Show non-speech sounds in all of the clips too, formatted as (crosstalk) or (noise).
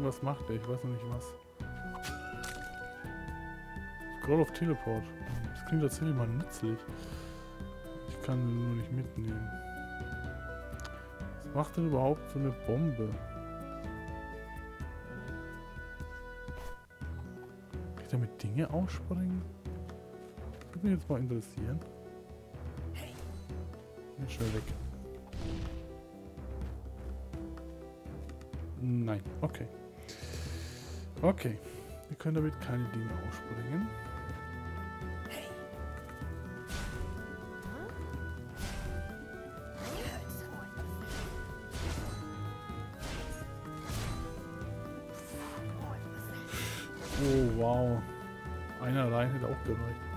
Irgendwas macht er, ich weiß noch nicht was. Scroll of Teleport. Das klingt tatsächlich mal nützlich. Ich kann ihn nur nicht mitnehmen. Was macht denn überhaupt so eine Bombe? Kann ich damit Dinge ausspringen? Würde mich jetzt mal interessieren. Nicht schnell weg. Nein, okay. Okay. Wir können damit keine Dinge ausspringen. Oh, wow. Einer allein hätte auch gereicht.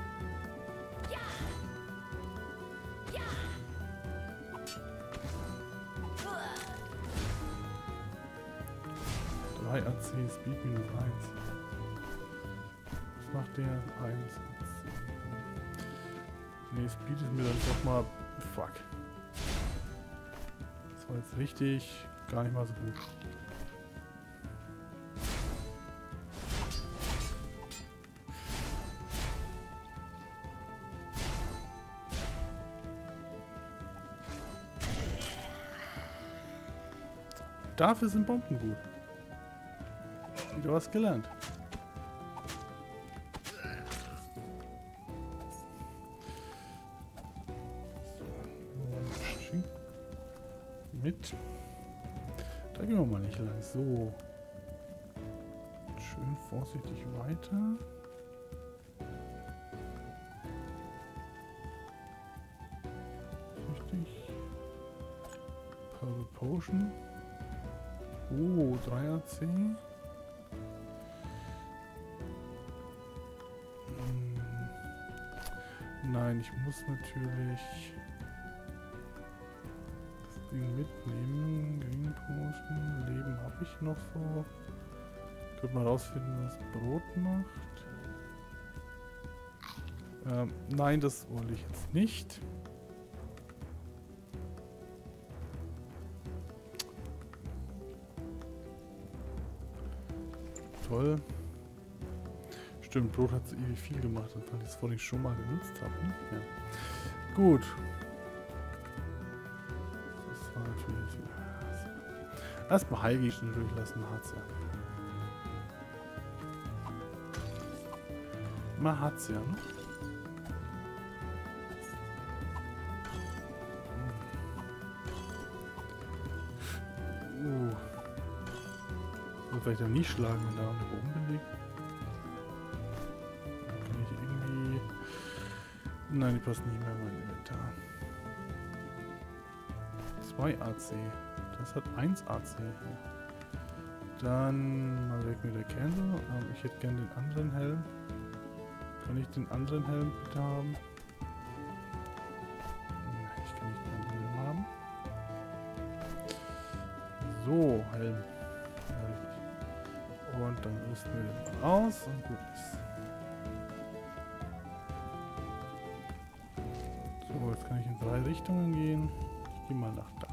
Der? 1. Nee, Speed ist mir dann doch mal... Fuck. Das war jetzt richtig gar nicht mal so gut. Dafür sind Bomben gut. Wieder was gelernt. Lang. So. Schön vorsichtig weiter. Richtig. Purple Potion. Oh, 3 AC. Hm. Nein, ich muss natürlich Ding mitnehmen. Green Potion. Leben habe ich noch so. Könnte mal rausfinden, was Brot macht. Ähm, nein, das wollte ich jetzt nicht. Toll. Stimmt, Brot hat so ewig viel gemacht, weil ich es vorhin schon mal genutzt habe. Ja. Gut. Erstmal Heilgi schnell durchlassen, hat's ja. Man hat's ja, ne? Uh. Wird vielleicht dann nicht schlagen, wenn da eine Bombe liegt. Kann ich irgendwie... Nein, die passt nicht mehr in mein Inventar. 2 AC. Das hat 1 AC. Dann mal weg mit der Candle. Ähm, ich hätte gern den anderen Helm. Kann ich den anderen Helm bitte haben? Nein, ich kann nicht den anderen Helm haben. So, Helm. Richtig. Und dann rüsten wir den mal aus und gut ist. So, jetzt kann ich in drei Richtungen gehen. Ich gehe mal nach da.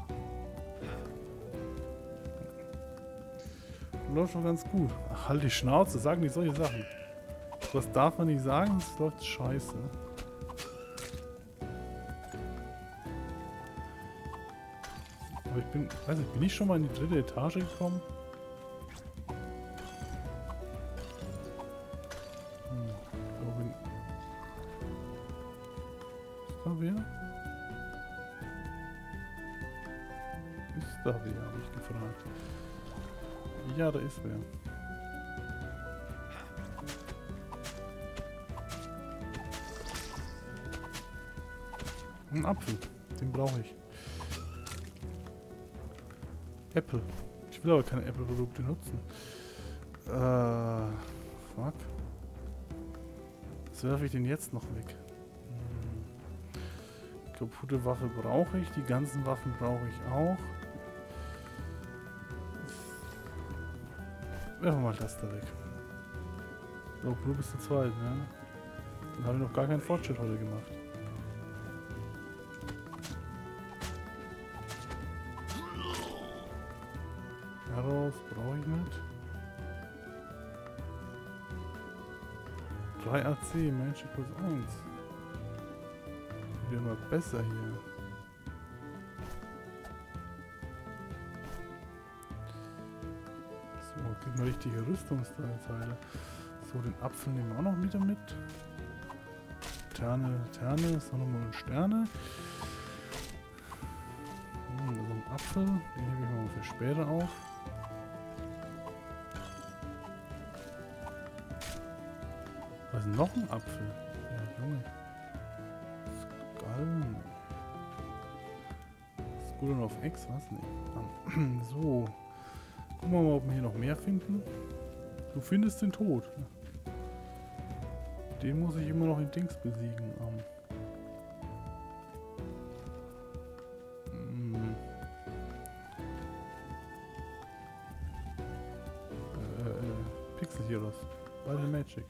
Läuft schon ganz gut. Ach, halt die Schnauze, sagen nicht solche Sachen. Was darf man nicht sagen? Es läuft scheiße. Aber ich bin, weiß nicht, bin ich schon mal in die dritte Etage gekommen? Wer. Ein Apfel. Den brauche ich. Apple. Ich will aber keine Apple-Produkte nutzen. Äh, fuck. Was werfe ich denn jetzt noch weg? Hm. Kaputte Waffe brauche ich. Die ganzen Waffen brauche ich auch. Einfach mal das da weg. Oh, du bist zu zweit, ne? Dann haben wir noch gar keinen Fortschritt heute gemacht. Daraus brauche ich nicht. 3 AC, Magic plus 1. Wird immer besser hier. Mal richtige Rüstungsteile. So, den Apfel nehmen wir auch noch wieder mit. Terne, Terne, Sonne, und Sterne. Hm, so ein Apfel, den hebe ich mal für später auf. Was ist noch ein Apfel? Ja, Junge. Skull. Skull auf X, was? Nee. (clears throat) So. Gucken wir mal, ob wir hier noch mehr finden. Du findest den Tod. Den muss ich immer noch in Dings besiegen. Ähm. Hm. Äh, äh, Pixel Heroes. Der Magic.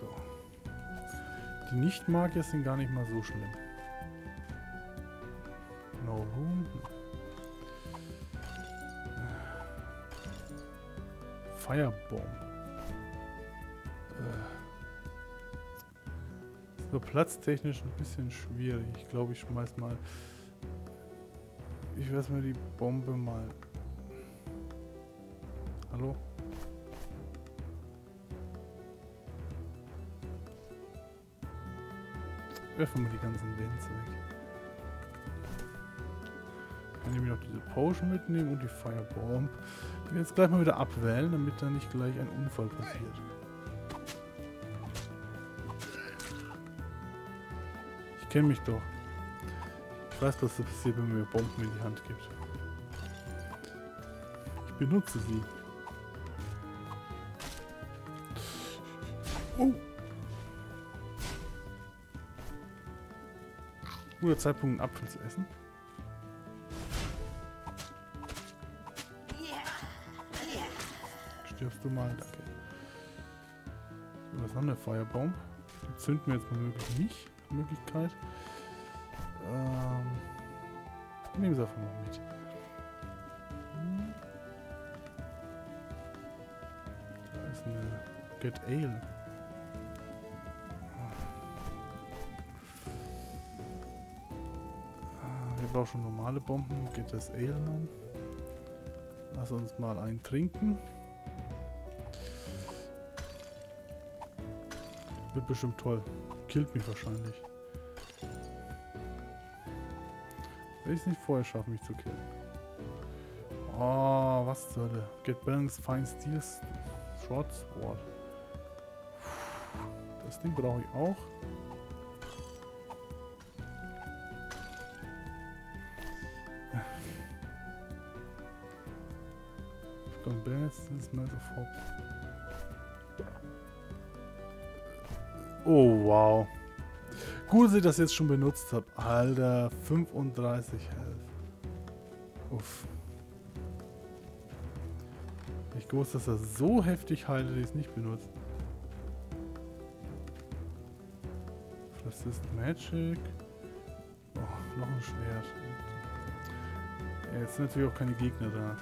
So. Die Nicht-Magier sind gar nicht mal so schlimm. Firebomb. Äh. So platztechnisch ein bisschen schwierig. Ich glaube, ich schmeiß mal. Ich weiß mal die Bombe mal. Hallo? Öffnen wir die ganzen Vents weg. Dann nehme ich noch diese Potion mitnehmen und die Firebomb. Die wir jetzt gleich mal wieder abwählen, damit da nicht gleich ein Unfall passiert. Ich kenne mich doch. Ich weiß, was passiert, wenn man mir Bomben in die Hand gibt. Ich benutze sie. Oh! Guter Zeitpunkt, einen Apfel zu essen. Du mal, danke. So, das eine Feuerbaum. Zünden wir jetzt mal möglich nicht. Möglichkeit. Ähm, nehmen sie einfach mal mit. Hm. Da ist eine Get Ale. Ah, Wir brauchen schon normale Bomben. Geht das Ale an? Lass uns mal einen trinken. Wird bestimmt toll. Killt mich wahrscheinlich. Will ich es nicht vorher schaffen, mich zu killen. Oh, was zur Hölle. Get Balance Fine Steel Short Sword. Das Ding brauche ich auch. Balance Smells of Hope. Oh, wow. Gut, dass ich das jetzt schon benutzt habe. Alter, 35 Health. Uff. Ich gewusst, dass er so heftig heilt, dass ich es nicht benutzt. Resist Magic. Oh, noch ein Schwert. Jetzt sind natürlich auch keine Gegner da.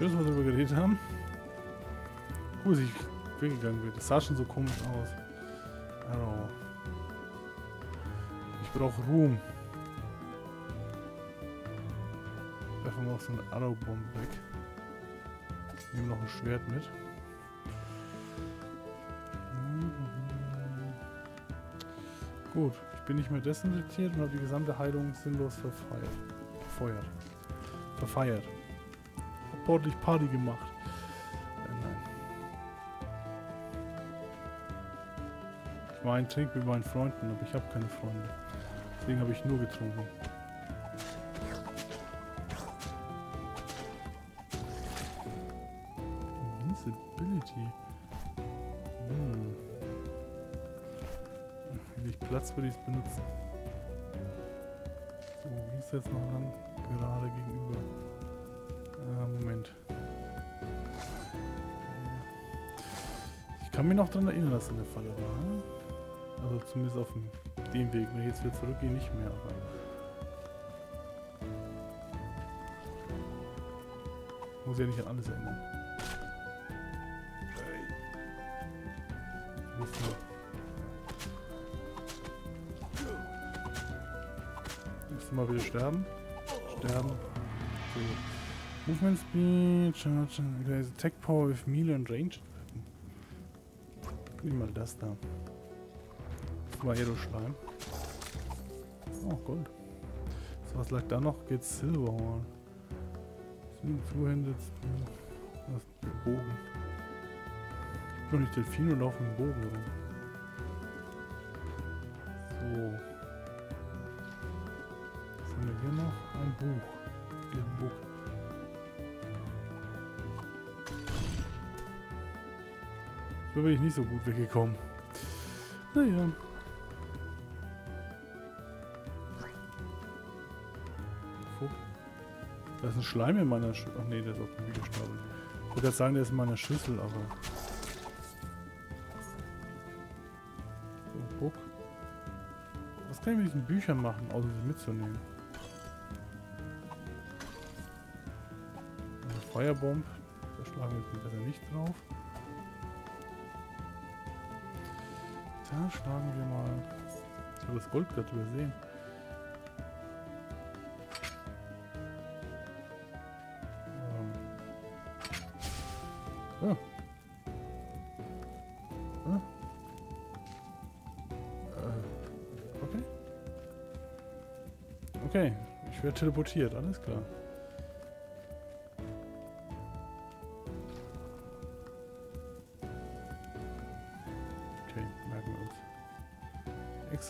Schön, dass wir darüber geredet haben. Gut, dass ich weggegangen bin. Das sah schon so komisch aus. Arrow. Ich brauche Ruhm. Werfen wir auch so eine Arrow-Bombe weg. Nehmen noch ein Schwert mit. Gut, ich bin nicht mehr desinfiziert und habe die gesamte Heilung sinnlos verfeiert. Verfeuert. Verfeiert. Ordentlich Party gemacht. Äh, nein. Ich ein Trink mit meinen Freunden, aber ich habe keine Freunde. Deswegen habe ich nur getrunken. Invincibility. Hm. Wenn ich Platz würde ich es benutzen. So, wie ist jetzt noch lang gerade gegenüber? Kann mich noch daran erinnern, dass es eine Falle war. Also zumindest auf dem, Weg. Wenn ich jetzt wieder zurückgehe, nicht mehr. Aber muss ja nicht an alles ändern. Müssen mal wieder sterben. Sterben. So. Movement Speed, Charge, Attack Power with Melee and Range. Wie mal das da. Das war Aero Schleim. Oh, Gold. So, was lag da noch? Geht Silberhorn. Two-Handed. Was? Der Bogen. Noch nicht Delfin und laufe mit dem Bogen rum. So. Was haben wir hier noch? Ein Buch. Ein Buch. So bin ich nicht so gut weggekommen. Naja. Da ist ein Schleim in meiner Schüssel. Ach nee, der ist auf dem Widerstapel. Ich würde jetzt sagen, der ist in meiner Schüssel, aber... So, Buck. Was kann ich mit diesen Büchern machen, außer sie mitzunehmen? Eine Feuerbomb. Da schlagen wir jetzt besser nicht drauf. Da schlagen wir mal... Ich habe das Gold gerade übersehen. Okay, ich werde teleportiert, alles klar.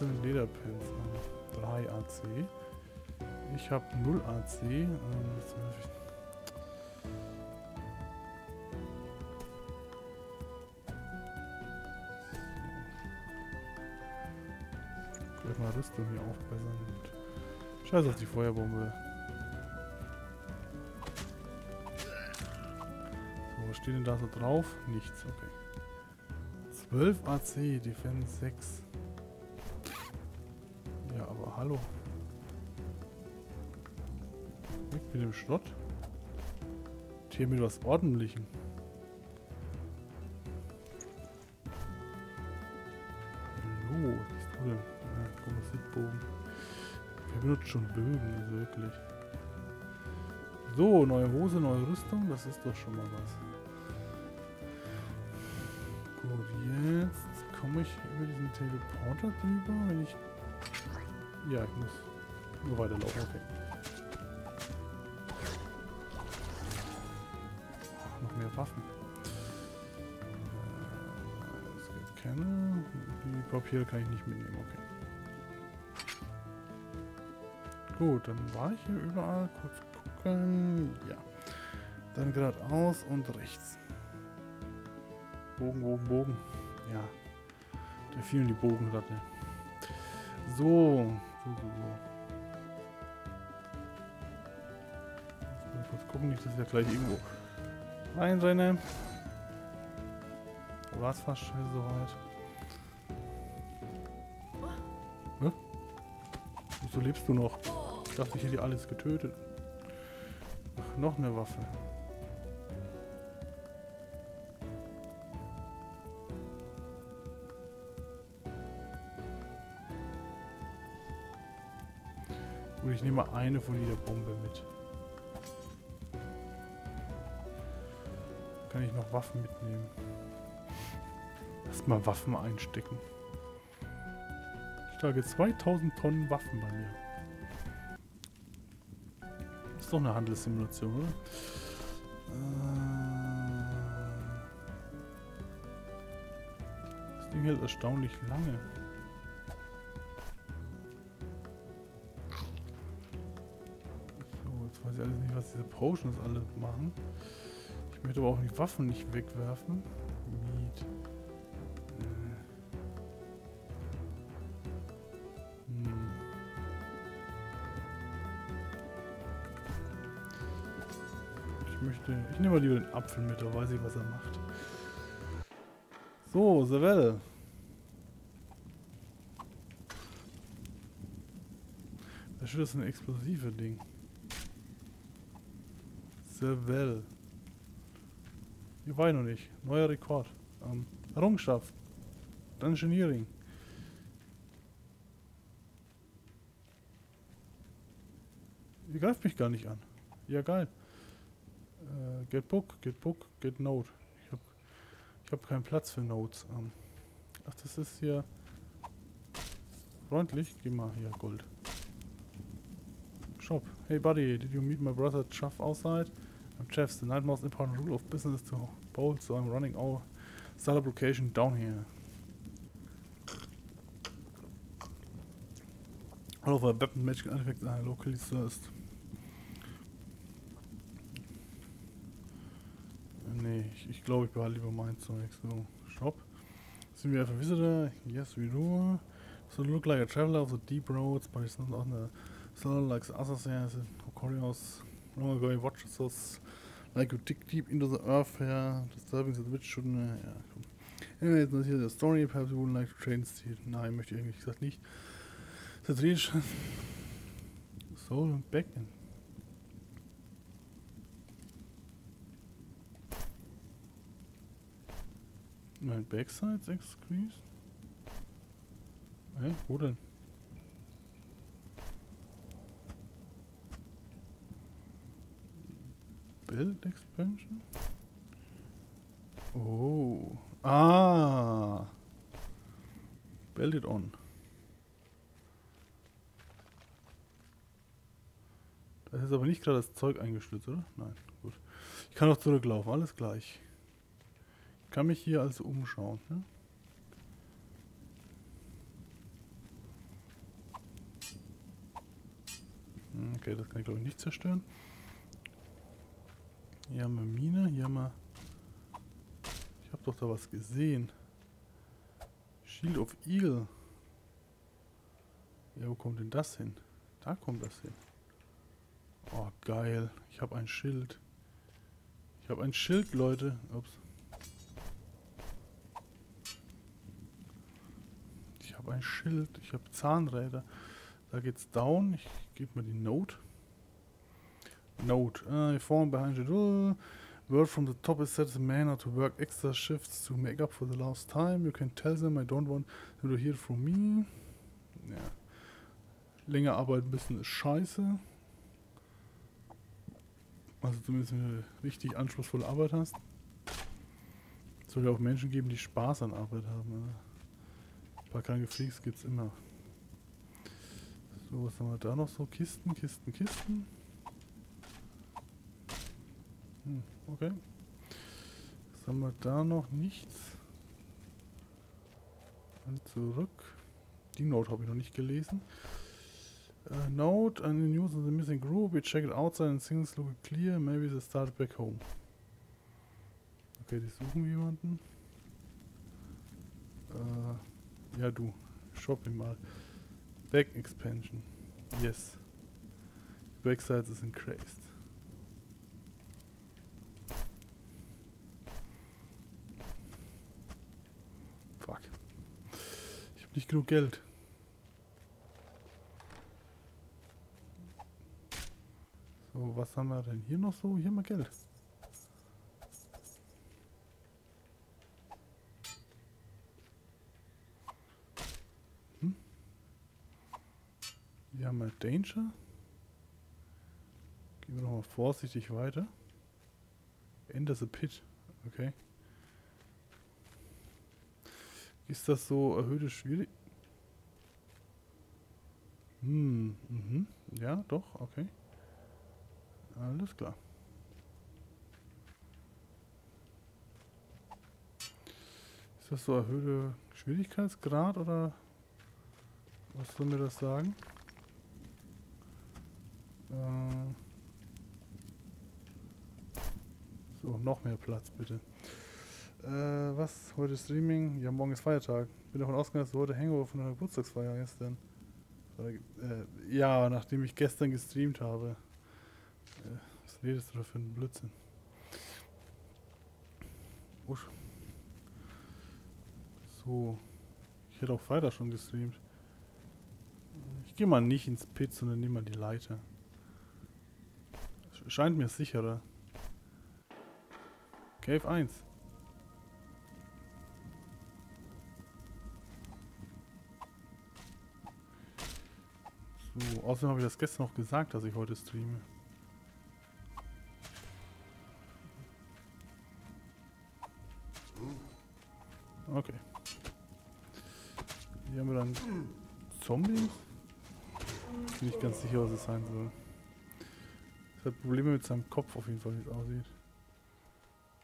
Excellent Lederpins. 3 AC. Ich habe 0 AC. Ähm, mal Rüstung hier aufbessern. Scheiß auf die Feuerbombe. So, was steht denn da so drauf? Nichts, okay. 12 AC, Defense 6. Hallo. Weg mit dem Schrott. Hier mit was ordentlichem. Hallo, was ist du? Ja, Kompositbogen. Er benutzt schon Bögen, wirklich. So, neue Hose, neue Rüstung, das ist doch schon mal was. Gut, jetzt komme ich über diesen Teleporter drüber, wenn ich... Ja, ich muss nur weiterlaufen, okay. Noch mehr Waffen. Äh, es gibt keine. Die Papiere kann ich nicht mitnehmen, okay. Gut, dann war ich hier überall. Kurz gucken. Ja. Dann geradeaus und rechts. Bogen, Bogen, Bogen. Ja. Da fielen die Bogenratte. So. Kurz gucken, nicht, dass ich ja gleich irgendwo reinrenne. War es fast schon soweit. Wieso lebst du noch? Ich dachte, ich hätte alles getötet. Ach, noch eine Waffe. Gut, ich nehme eine von jeder Bombe mit. Kann ich noch Waffen mitnehmen? Erstmal Waffen einstecken. Ich trage 2000 Tonnen Waffen bei mir ist doch eine Handelssimulation, oder? Äh, das Ding hält erstaunlich lange. Diese Potions alle machen. Ich möchte aber auch die Waffen nicht wegwerfen. Miet. möchte. Ich nehme mal lieber den Apfel mit, da weiß ich, was er macht. So, Seville. Das ist ein explosive Ding. Seville. Hier war ich noch nicht. Neuer Rekord. Ähm, Errungenschaft. Engineering. Ihr greift mich gar nicht an. Ja, geil. Äh, get Book, Get Book, Get Note. Ich habe ich hab keinen Platz für Notes. Ähm, ach, das ist hier freundlich. Geh mal hier, Gold. Shop. Hey, buddy, did you meet my brother Chuff outside? Jeff. The night most important rule of business to bowl, so I'm running our startup location down here. All of our weapon magic artifacts are locally sourced. Nee, ich, ich glaube, ich behalte lieber mein Zeug. So, Shop. Sind wir a visitor? Yes, we do. So look like a traveler of the deep roads, but it's not on the soil like the others. Yeah, Corios long ago he watched us like you dig deep into the earth here, disturbing the witch shouldn't. Uh, ja, komm. Anyway, jetzt hier the story. Perhaps you would like to train Steel. Nein, möchte ich eigentlich gesagt nicht. The tree Soul back in. Mein Backsides excreased? Hä? Wo denn? Build Expansion? Oh. Ah. Build it on. Da ist aber nicht gerade das Zeug eingestürzt, oder? Nein, gut. Ich kann auch zurücklaufen, alles gleich. Ich kann mich hier also umschauen. Ne? Okay, das kann ich glaube ich nicht zerstören. Hier haben wir Mine, hier haben wir... Ich habe doch da was gesehen. Shield of Eagle. Ja, wo kommt denn das hin? Da kommt das hin. Oh, geil. Ich habe ein Schild. Ich habe ein Schild, Leute. Ups. Ich habe ein Schild. Ich habe Zahnräder. Da geht's down. Ich gebe mal die Note. Note. Uh, form behind you. Word from the top is set the man to work extra shifts to make up for the last time. You can tell them I don't want them to hear from me. Ja. Länger arbeiten müssen ist scheiße. Also zumindest wenn du richtig anspruchsvolle Arbeit hast. Es soll ja auch Menschen geben, die Spaß an Arbeit haben. Ein paar kranke Freaks gibt es immer. So, was haben wir da noch so? Kisten, Kisten, Kisten. Hm, okay. Was haben wir da noch? Nichts. Dann zurück. Die Note habe ich noch nicht gelesen. Uh, note, any news on the missing group? We checked outside and things look clear. Maybe they started back home. Okay, die suchen jemanden. Uh, ja, du. Shopping mal. Back expansion. Yes. Backside is increased. Fuck. Ich habe nicht genug Geld. So, was haben wir denn hier noch so? Hier mal Geld. Hm? Hier haben wir Danger. Gehen wir nochmal vorsichtig weiter. Enter the Pit. Okay. Ist das so erhöhte Schwierigkeit? Hm, mhm. Ja, doch, okay. Alles klar. Ist das so erhöhte Schwierigkeitsgrad oder was soll mir das sagen? Äh so, noch mehr Platz bitte. Äh, was? Heute Streaming? Ja, morgen ist Feiertag. Bin davon ausgegangen, dass du heute Hangover von der Geburtstagsfeier gestern. Äh, ja, nachdem ich gestern gestreamt habe. Äh, was redest du da für einen Blödsinn? So. Ich hätte auch Freitag schon gestreamt. Ich gehe mal nicht ins Pit, sondern nehme mal die Leiter. Scheint mir sicherer. Cave 1. So, außerdem habe ich das gestern noch gesagt, dass ich heute streame. Okay. Hier haben wir dann Zombies. Bin nicht ganz sicher, was es sein soll. Es hat Probleme mit seinem Kopf auf jeden Fall, wie es aussieht.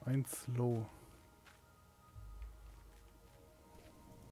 Eins low.